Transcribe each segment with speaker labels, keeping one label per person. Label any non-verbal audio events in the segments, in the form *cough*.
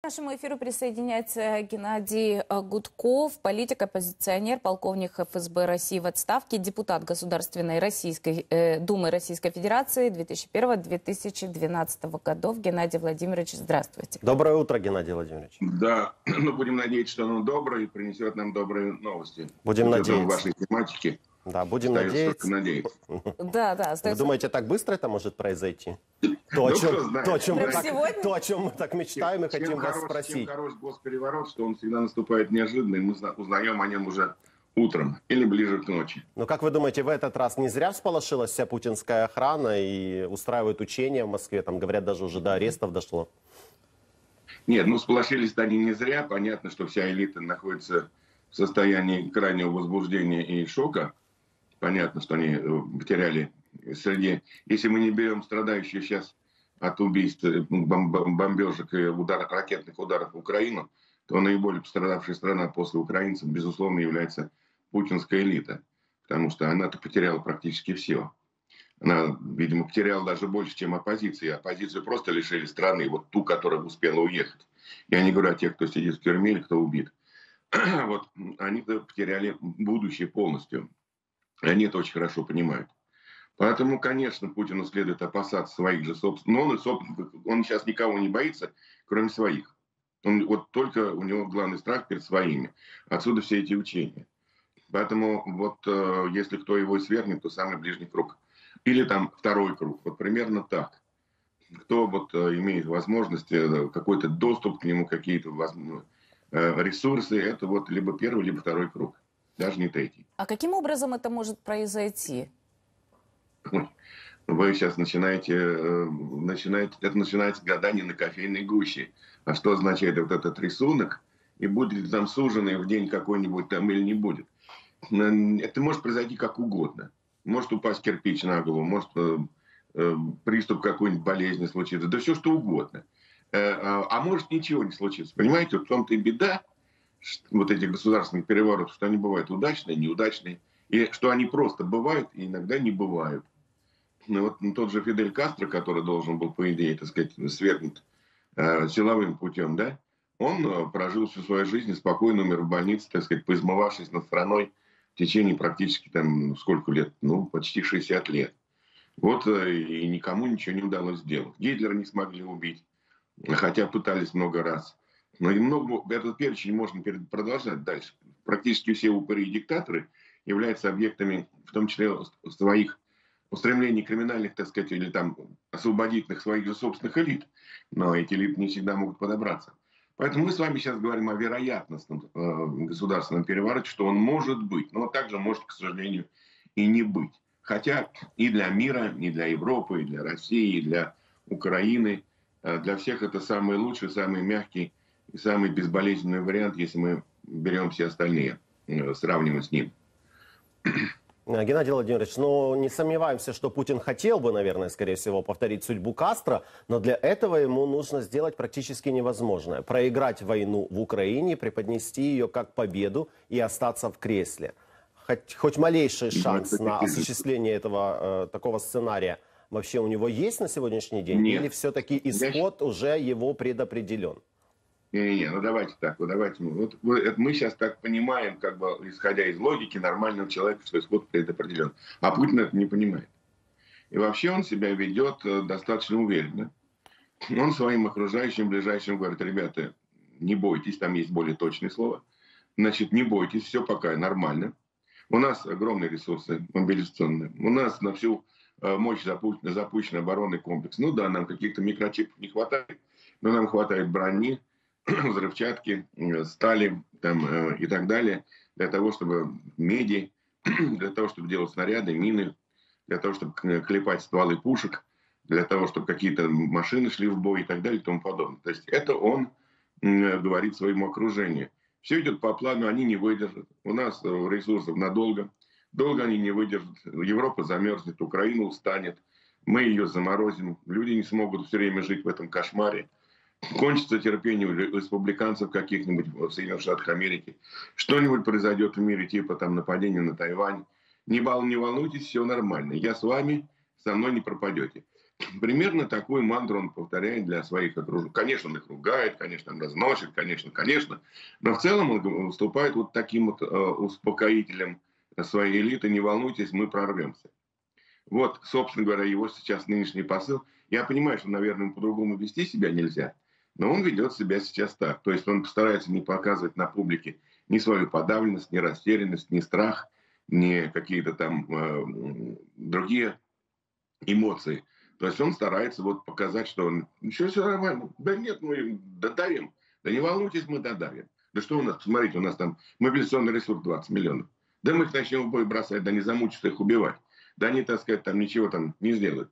Speaker 1: К нашему эфиру присоединяется Геннадий э, Гудков, политик, оппозиционер, полковник ФСБ России в отставке, депутат Государственной Российской э, Думы Российской Федерации 2001-2012 годов. Геннадий Владимирович, здравствуйте.
Speaker 2: Доброе утро, Геннадий Владимирович.
Speaker 3: Да, *clears throat* ну будем надеяться, что оно доброе и принесет нам добрые новости.
Speaker 2: Будем надеяться.
Speaker 3: В вашей тематике.
Speaker 2: Да, будем надеяться.
Speaker 3: надеяться.
Speaker 1: Да, да.
Speaker 2: Остается... Вы думаете, так быстро это может произойти? *laughs* То, о
Speaker 3: Ну,
Speaker 2: чем, то, о чем мы так, то, о чем мы так мечтаем и
Speaker 3: Чем
Speaker 2: хотим вас
Speaker 3: хорош- Чем
Speaker 2: спросить.
Speaker 3: хорош госпереворот, что он всегда наступает неожиданно, и мы зна- узнаем о нем уже утром или ближе к ночи.
Speaker 2: Но как вы думаете, в этот раз не зря всполошилась вся путинская охрана и устраивают учения в Москве? Там, говорят, даже уже до арестов дошло.
Speaker 3: Нет, ну сполошились они не зря. Понятно, что вся элита находится в состоянии крайнего возбуждения и шока. Понятно, что они э, потеряли среди... Если мы не берем страдающие сейчас от убийств, э, бом- бом- бомбежек и удар, ракетных ударов в Украину, то наиболее пострадавшая страна после украинцев, безусловно, является путинская элита. Потому что она-то потеряла практически все. Она, видимо, потеряла даже больше, чем оппозиция. Оппозицию просто лишили страны, вот ту, которая успела уехать. Я не говорю о тех, кто сидит в тюрьме или кто убит. *clears throat* Вот они потеряли будущее полностью. Они это очень хорошо понимают. Поэтому, конечно, Путину следует опасаться своих же собственных. Но он, и собственно, он сейчас никого не боится, кроме своих. Он, вот только у него главный страх перед своими. Отсюда все эти учения. Поэтому вот э, если кто его и свергнет, то самый ближний круг. Или там второй круг. Вот примерно так. Кто вот э, имеет возможность, э, какой-то доступ к нему, какие-то э, ресурсы, это вот либо первый, либо второй круг. Даже не третий.
Speaker 1: А каким образом это может произойти? *laughs*
Speaker 3: Вы сейчас начинаете, э, начинаете, это начинается гадание на кофейной гуще. А что означает вот этот рисунок? И будет ли там суженый в день какой-нибудь там или не будет? Это может произойти как угодно. Может упасть кирпич на голову, может э, э, приступ какой-нибудь болезни случится, да все что угодно. А а может ничего не случится. Понимаете, в том-то и беда вот этих государственных переворотов, что они бывают удачные, неудачные, и что они просто бывают и иногда не бывают. Ну, вот ну, тот же Фидель Кастро, который должен был, по идее, так сказать, свергнут э, силовым путем, да, он э, прожил всю свою жизнь, спокойно умер в больнице, так сказать, поизмывавшись над страной в течение практически там, ну, сколько лет? Ну, почти 60 лет. Вот э, и никому ничего не удалось сделать. Гитлера не смогли убить, хотя пытались много раз. Но и много, этот перечень можно продолжать дальше. Практически все упыри и диктаторы являются объектами, в том числе своих устремлений криминальных, так сказать, или там освободительных своих же собственных элит. Но эти элиты не всегда могут подобраться. Поэтому мы с вами сейчас говорим о вероятностном э, государственном перевороте, что он может быть, но также может, к сожалению, и не быть. Хотя и для мира, и для Европы, и для России, и для Украины, э, для всех это самый лучший, самый мягкий и самый безболезненный вариант, если мы берем все остальные, э, сравниваем с ним. *clears throat*
Speaker 2: Э, Геннадий Владимирович, ну не сомневаемся, что Путин хотел бы, наверное, скорее всего, повторить судьбу Кастро, но для этого ему нужно сделать практически невозможное. Проиграть войну в Украине, преподнести ее как победу и остаться в кресле. Хоть, хоть малейший
Speaker 3: Ну,
Speaker 2: шанс на осуществление этого э, такого сценария вообще у него есть на сегодняшний день?
Speaker 3: Нет.
Speaker 2: Или все-таки исход уже его предопределен?
Speaker 3: Не-не-не, ну давайте так, вот давайте мы. Вот это мы сейчас так понимаем, как бы исходя из логики нормального человека, что исход предопределен. А Путин это не понимает. И вообще он себя ведет э, достаточно уверенно. Он своим окружающим, ближайшим говорит, ребята, не бойтесь, там есть более точное слово. Значит, не бойтесь, все пока нормально. У нас огромные ресурсы мобилизационные. У нас на всю э, мощь запущен, запущен оборонный комплекс. Ну да, нам каких-то микрочипов не хватает, но нам хватает брони, *clears throat* взрывчатки, э, стали там, э, и так далее, для того, чтобы меди, *clears throat* для того, чтобы делать снаряды, мины, для того, чтобы клепать стволы пушек, для того, чтобы какие-то машины шли в бой и так далее и тому подобное. То есть это он м, говорит своему окружению. Все идет по плану, они не выдержат. У нас э, ресурсов надолго. Долго они не выдержат. Европа замерзнет, Украина устанет. Мы ее заморозим. Люди не смогут все время жить в этом кошмаре. Кончится терпение у республиканцев каких-нибудь в Соединенных Штатах Америки. Что-нибудь произойдет в мире, типа там нападения на Тайвань. Не, вол- не волнуйтесь, все нормально. Я с вами, со мной не пропадете. Примерно такую мантру он повторяет для своих окружающих. Конечно, он их ругает, конечно, он разносит, конечно, конечно. Но в целом он выступает вот таким вот э, успокоителем своей элиты. Не волнуйтесь, мы прорвемся. Вот, собственно говоря, его сейчас нынешний посыл. Я понимаю, что, наверное, по-другому вести себя нельзя, но он ведет себя сейчас так. То есть он постарается не показывать на публике ни свою подавленность, ни растерянность, ни страх, ни какие-то там э, другие эмоции. То есть он старается вот показать, что он, еще все нормально. Да нет, мы додавим. Да не волнуйтесь, мы додавим. Да что у нас, посмотрите, у нас там мобилизационный ресурс 20 миллионов. Да мы их начнем в бой бросать, да не замучатся их убивать. Да они, так сказать, там ничего там не сделают.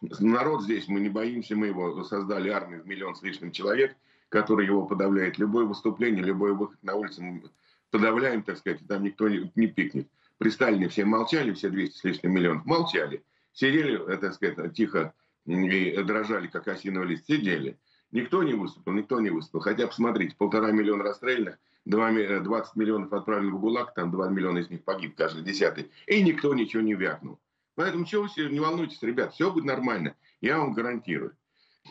Speaker 3: Народ здесь, мы не боимся, мы его создали армию в миллион с лишним человек, который его подавляет. Любое выступление, любой выход на улицу мы подавляем, так сказать, и там никто не, не пикнет. При Сталине все молчали, все 200 с лишним миллионов молчали сидели, э, так сказать, тихо и дрожали, как осиновый лист, сидели. Никто не выступил, никто не выступил. Хотя, посмотрите, полтора миллиона расстрельных, 20 э, миллионов отправлены в ГУЛАГ, там 2 миллиона из них погиб, каждый десятый. И никто ничего не вякнул. Поэтому чего вы не волнуйтесь, ребят, все будет нормально, я вам гарантирую.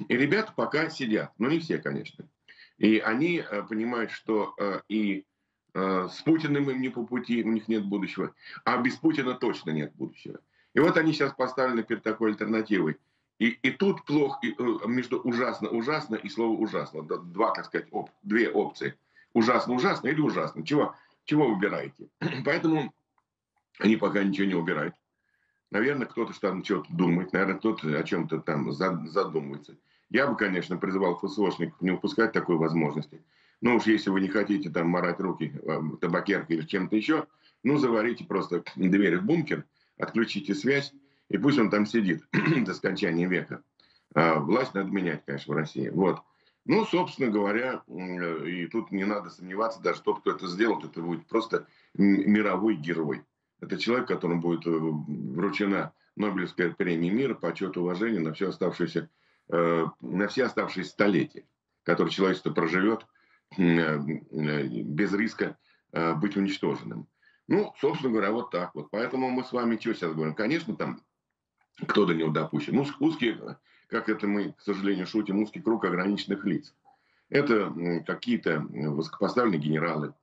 Speaker 3: И ребята пока сидят, но не все, конечно. И они э, понимают, что и с Путиным им не по пути, у них нет будущего, а без Путина точно нет будущего. И вот они сейчас поставлены перед такой альтернативой. И, и тут плохо, и, э, между ужасно, ужасно и слово ужасно. Два, так сказать, оп, две опции. Ужасно, ужасно или ужасно. Чего, чего выбираете? *clears throat* Поэтому они пока ничего не убирают. Наверное, кто-то там что-то думает, наверное, кто-то о чем-то там задумывается. Я бы, конечно, призывал ФСОшников не упускать такой возможности. Ну уж если вы не хотите там морать руки э, табакеркой или чем-то еще, ну заварите просто дверь в бункер – отключите связь, и пусть он там сидит *clears throat* до скончания века. А власть надо менять, конечно, в России. Вот. Ну, собственно говоря, и тут не надо сомневаться, даже тот, кто это сделал, это будет просто мировой герой. Это человек, которому будет э, вручена Нобелевская премия мира, почет, уважение на все оставшиеся, э, на все оставшиеся столетия, которые человечество проживет э, без риска быть уничтоженным. Ну, собственно говоря, вот так вот. Поэтому мы с вами что сейчас говорим? Конечно, там кто до него допущен. Ну, узкий, как это мы, к сожалению, шутим, узкий круг ограниченных лиц. Это какие-то высокопоставленные генералы.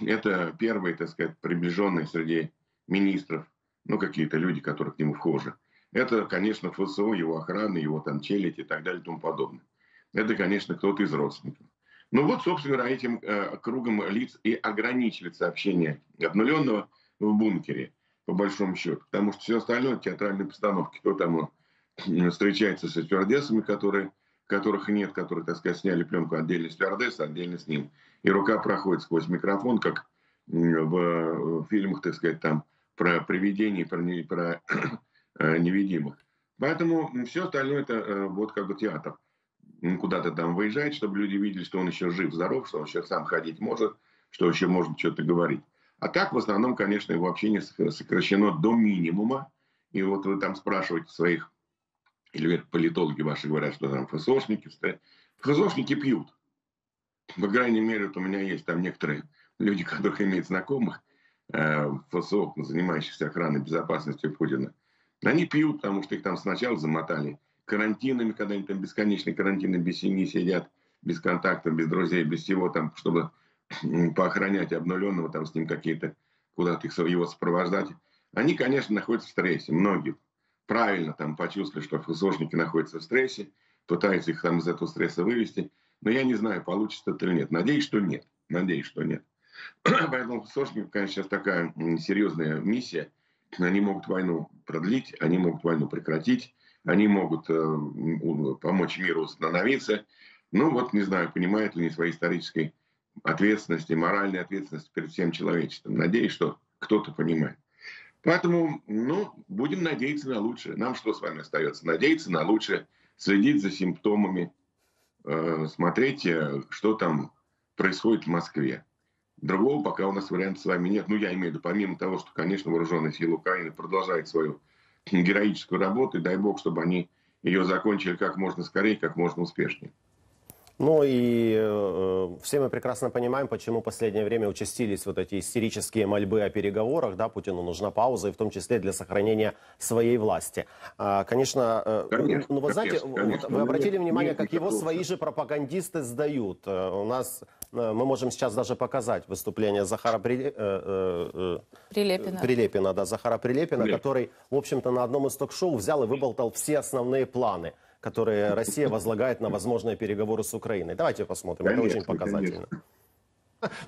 Speaker 3: Это первые, так сказать, приближенные среди министров. Ну, какие-то люди, которые к нему вхожи. Это, конечно, ФСО, его охрана, его там челядь и так далее и тому подобное. Это, конечно, кто-то из родственников. Ну вот, собственно этим э, кругом лиц и ограничили сообщение обнуленного в бункере, по большому счету. Потому что все остальное, театральные постановки, кто там э, встречается со стюардессами, которые, которых нет, которые, так сказать, сняли пленку отдельно стюардесса, отдельно с ним. И рука проходит сквозь микрофон, как в фильмах, так сказать, там про привидений, про, не, про *clears throat* э, невидимых. Поэтому все остальное это э, вот как бы театр куда-то там выезжает, чтобы люди видели, что он еще жив, здоров, что он еще сам ходить может, что еще может что-то говорить. А так, в основном, конечно, его общение сокращено до минимума. И вот вы там спрашиваете своих, или политологи ваши говорят, что там ФСОшники, ФСОшники пьют. По крайней мере, вот у меня есть там некоторые люди, *laughs* которых имеют знакомых, ФСО, занимающихся охраной безопасности Путина. Они пьют, потому что их там сначала замотали карантинами, когда они там бесконечные карантины без семьи сидят, без контактов, без друзей, без всего там, чтобы поохранять обнуленного, там с ним какие-то, куда-то их, его сопровождать. Они, конечно, находятся в стрессе, многие. Правильно там почувствовали, что ФСОшники находятся в стрессе, пытаются их там из этого стресса вывести. Но я не знаю, получится это или нет. Надеюсь, что нет. Надеюсь, что нет. *clears throat* Поэтому ФСОшников, конечно, сейчас такая серьезная миссия. Они могут войну продлить, они могут войну прекратить они могут э, помочь миру установиться. Ну вот, не знаю, понимают ли они своей исторической ответственности, моральной ответственности перед всем человечеством. Надеюсь, что кто-то понимает. Поэтому, ну, будем надеяться на лучшее. Нам что с вами остается? Надеяться на лучшее, следить за симптомами, э, смотреть, э, что там происходит в Москве. Другого пока у нас варианта с вами нет. Ну, я имею в виду, помимо того, что, конечно, вооруженные силы Украины продолжают свою *laughs* героическую работу, и дай бог, чтобы они ее закончили как можно скорее, как можно успешнее.
Speaker 2: Ну и э, ну, все мы прекрасно понимаем, почему в последнее время участились вот эти истерические мольбы о переговорах, да, Путину нужна пауза, и в том числе для сохранения своей власти. А, конечно, э, конечно, ну, вы знаете, конечно, вы обратили внимание, как его свои же пропагандисты сдают. Э, у нас, э, мы можем сейчас даже показать выступление Захара При, э, Прилепина. Прилепина, да, Захара Прилепина, Прилеп. который, в общем-то, на одном из ток-шоу взял и выболтал все основные планы – которые Россия возлагает на возможные переговоры с Украиной. Давайте посмотрим, конечно, это очень показательно. Конечно.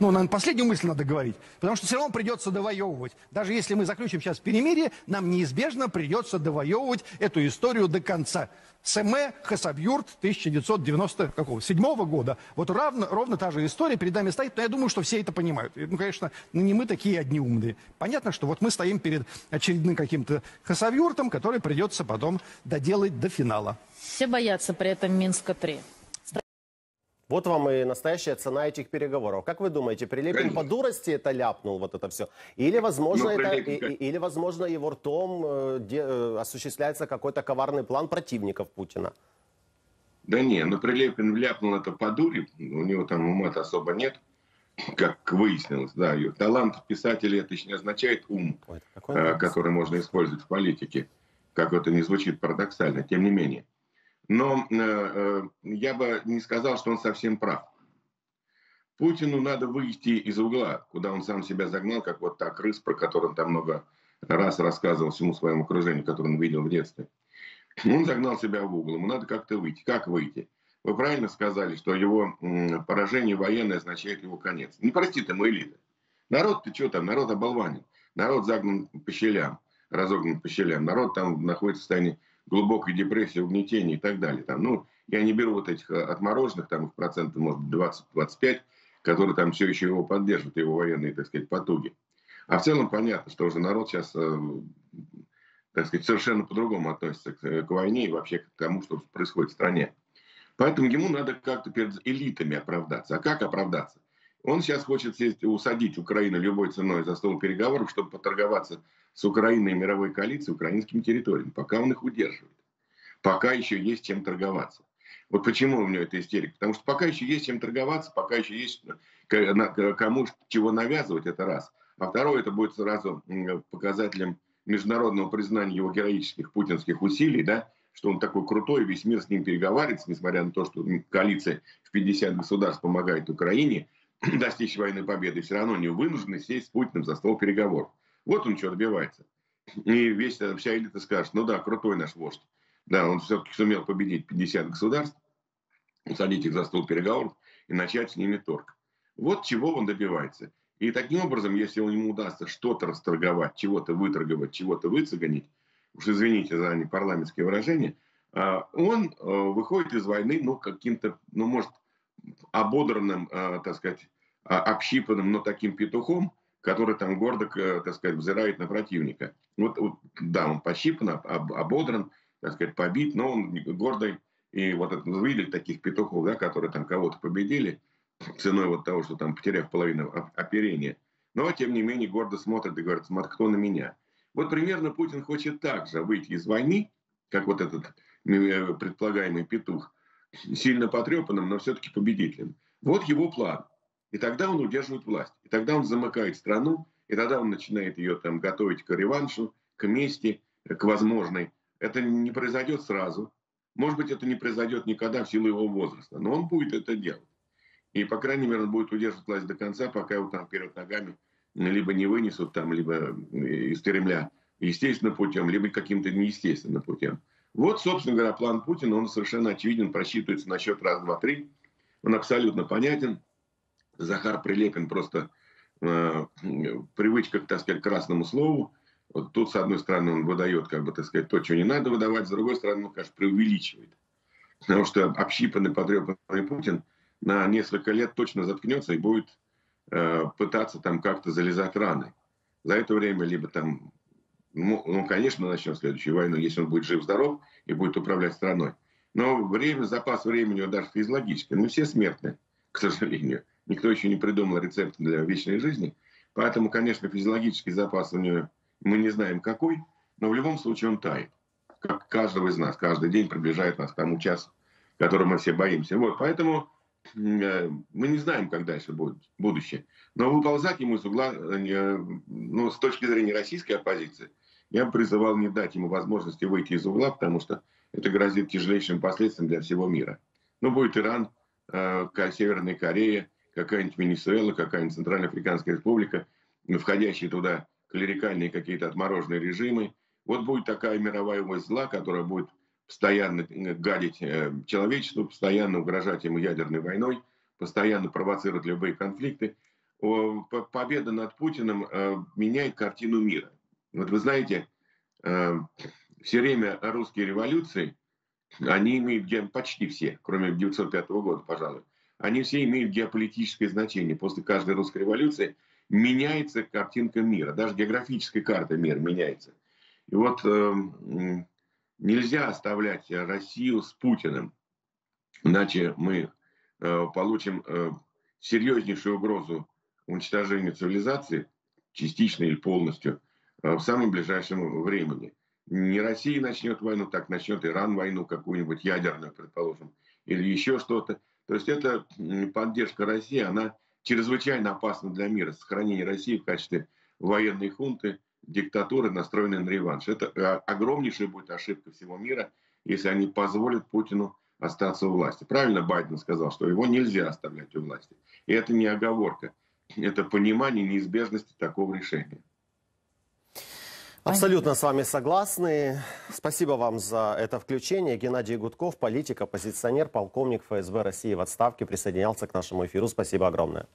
Speaker 4: Ну, наверное, последнюю мысль надо говорить. Потому что все равно придется довоевывать. Даже если мы заключим сейчас перемирие, нам неизбежно придется довоевывать эту историю до конца. Семе Хасабюрт 1997 года. Вот равно, ровно та же история перед нами стоит, но я думаю, что все это понимают. Ну, конечно, ну, не мы такие одни умные. Понятно, что вот мы стоим перед очередным каким-то Хасавюртом, который придется потом доделать до финала.
Speaker 1: Все боятся при этом Минска-3.
Speaker 2: Вот вам и настоящая цена этих переговоров. Как вы думаете, Прилепин Конечно. по дурости это ляпнул, вот это все? Или, возможно, это, и, или, возможно его ртом э, де, э, осуществляется какой-то коварный план противников Путина?
Speaker 3: Да не, ну Прилепин ляпнул это по дуре, у него там ума-то особо нет, как выяснилось. Да, талант писателя это еще не означает ум, Ой, э, который можно использовать в политике, как это не звучит парадоксально, тем не менее. Но э, э, я бы не сказал, что он совсем прав. Путину надо выйти из угла, куда он сам себя загнал, как вот та крыс, про которую он там много раз рассказывал всему своему окружению, которое он видел в детстве. Он загнал себя в угол, ему надо как-то выйти. Как выйти? Вы правильно сказали, что его поражение военное означает его конец. Не простит ему элита. Народ, ты что там, народ оболванен. Народ загнан по щелям, разогнан по щелям. Народ там находится в состоянии глубокой депрессии, угнетения и так далее. Там, ну, я не беру вот этих э, отмороженных, там их процентов, может быть, 20-25, которые там все еще его поддерживают, его военные, так сказать, потуги. А в целом понятно, что уже народ сейчас, э, так сказать, совершенно по-другому относится к, э, к войне и вообще к тому, что происходит в стране. Поэтому ему надо как-то перед элитами оправдаться. А как оправдаться? Он сейчас хочет сесть, усадить Украину любой ценой за стол переговоров, чтобы поторговаться с Украиной и мировой коалицией украинскими территориями, пока он их удерживает. Пока еще есть чем торговаться. Вот почему у него эта истерика? Потому что пока еще есть чем торговаться, пока еще есть кому чего навязывать, это раз. А второе, это будет сразу показателем международного признания его героических путинских усилий, да, что он такой крутой, весь мир с ним переговаривается, несмотря на то, что коалиция в 50 государств помогает Украине *clears throat* достичь военной победы, все равно не вынуждены сесть с Путиным за стол переговоров. Вот он что добивается. И весь, вся элита скажет, ну да, крутой наш вождь. Да, он все-таки сумел победить 50 государств, усадить их за стол переговоров и начать с ними торг. Вот чего он добивается. И таким образом, если ему удастся что-то расторговать, чего-то выторговать, чего-то выцеганить, уж извините за непарламентские выражения, а, он э, выходит из войны, ну, каким-то, ну, может, ободранным, э, так сказать, а, общипанным, но таким петухом, который там гордо, так сказать, взирает на противника. Вот, вот да, он пощипан, об, ободран, так сказать, побит, но он гордый. И вот это, видели таких петухов, да, которые там кого-то победили ценой вот того, что там потеряв половину оперения. Но, тем не менее, гордо смотрит и говорит, смотри, кто на меня. Вот примерно Путин хочет также выйти из войны, как вот этот э, предполагаемый петух, сильно потрепанным, но все-таки победителем. Вот его план. И тогда он удерживает власть. И тогда он замыкает страну, и тогда он начинает ее там готовить к реваншу, к мести, к возможной. Это не произойдет сразу. Может быть, это не произойдет никогда в силу его возраста. Но он будет это делать. И, по крайней мере, он будет удерживать власть до конца, пока его там вперед ногами либо не вынесут, там, либо из Кремля естественным путем, либо каким-то неестественным путем. Вот, собственно говоря, план Путина, он совершенно очевиден, просчитывается на счет раз, два, три. Он абсолютно понятен. Захар Прилепин просто э, привычка, так сказать, к красному слову. Вот тут, с одной стороны, он выдает, как бы, так сказать, то, что не надо выдавать, с другой стороны, он, конечно, преувеличивает. Потому что общипанный, потрепанный Путин на несколько лет точно заткнется и будет э, пытаться там как-то залезать раны. За это время либо там, ну, ну, конечно, начнет следующую войну, если он будет жив-здоров и будет управлять страной. Но время, запас времени даже физиологически, мы все смертны, к сожалению. Никто еще не придумал рецепт для вечной жизни. Поэтому, конечно, физиологический запас у нее мы не знаем какой, но в любом случае он тает. Как каждого из нас. Каждый день приближает нас к тому часу, которого мы все боимся. Вот, поэтому э, мы не знаем, как дальше будет будущее. Но выползать ему из угла, э, ну, с точки зрения российской оппозиции, я бы призывал не дать ему возможности выйти из угла, потому что это грозит тяжелейшим последствиям для всего мира. Ну, будет Иран, э, Северная Корея, какая-нибудь Венесуэла, какая-нибудь Центральноафриканская республика, входящие туда клерикальные какие-то отмороженные режимы. Вот будет такая мировая ось зла, которая будет постоянно гадить э, человечеству, постоянно угрожать ему ядерной войной, постоянно провоцировать любые конфликты. Победа над Путиным э, меняет картину мира. Вот вы знаете, э, все время русские революции, они имеют почти все, кроме 1905 года, пожалуй, они все имеют геополитическое значение. После каждой русской революции меняется картинка мира, даже географическая карта мира меняется. И вот э, нельзя оставлять Россию с Путиным, иначе мы э, получим э, серьезнейшую угрозу уничтожения цивилизации, частично или полностью, э, в самом ближайшем времени. Не Россия начнет войну, так начнет Иран войну какую-нибудь ядерную, предположим, или еще что-то. То есть эта поддержка России, она чрезвычайно опасна для мира. Сохранение России в качестве военной хунты, диктатуры, настроенной на реванш. Это а, огромнейшая будет ошибка всего мира, если они позволят Путину остаться у власти. Правильно Байден сказал, что его нельзя оставлять у власти. И это не оговорка. Это понимание неизбежности такого решения.
Speaker 2: Абсолютно с вами согласны. Спасибо вам за это включение. Геннадий Гудков, политик, оппозиционер, полковник ФСБ России в отставке, присоединялся к нашему эфиру. Спасибо огромное.